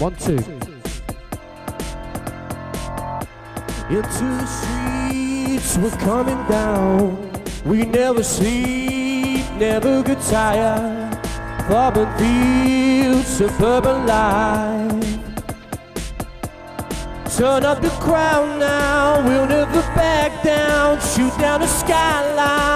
One, two. Into the streets, we're coming down. We never sleep, never get tired. Farming fields, suburban life. Turn up the crowd now, we'll never back down. Shoot down the skyline.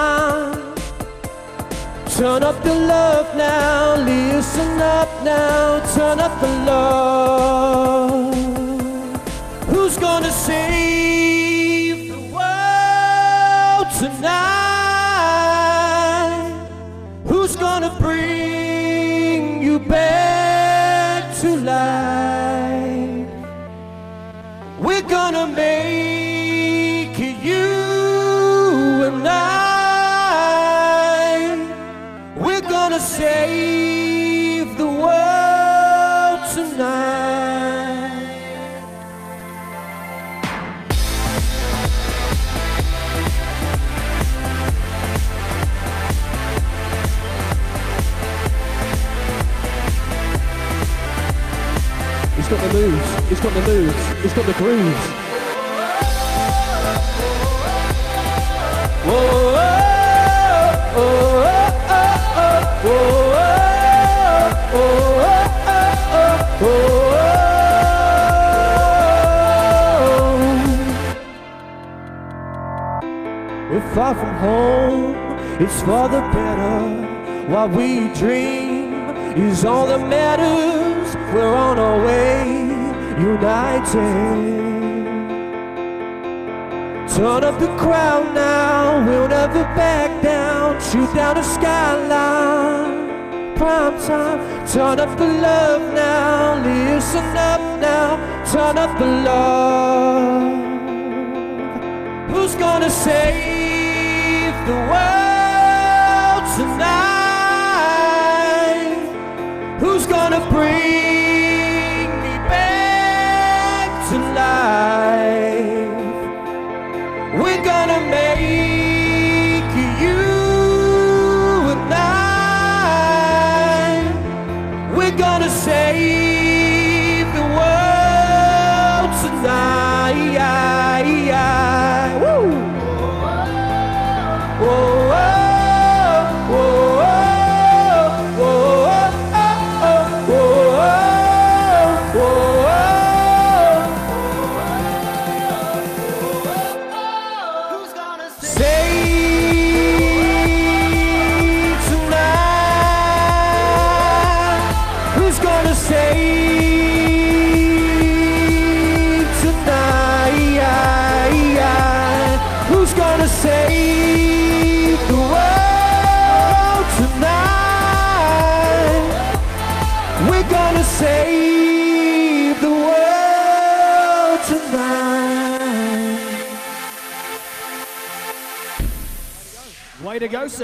Turn up the love now, listen up now, turn up the love. Who's gonna save the world tonight? Who's gonna bring you back to life? We're gonna make gonna save the world tonight. He's got the moves, he's got the moves, he's got the grooves. We're far from home, it's for the better. What we dream is all that matters. We're on our way, united. Turn up the crowd now, we'll never back down. Shoot down the skyline. Prime time, turn up the love now. Listen up now, turn up the love. Gonna save the world tonight? Who's gonna bring me back to life? We're gonna make you and I. We're gonna save the world tonight. Save tonight. Who's gonna save tonight? Who's gonna save the world tonight? We're gonna save the world tonight. Way to go, sir.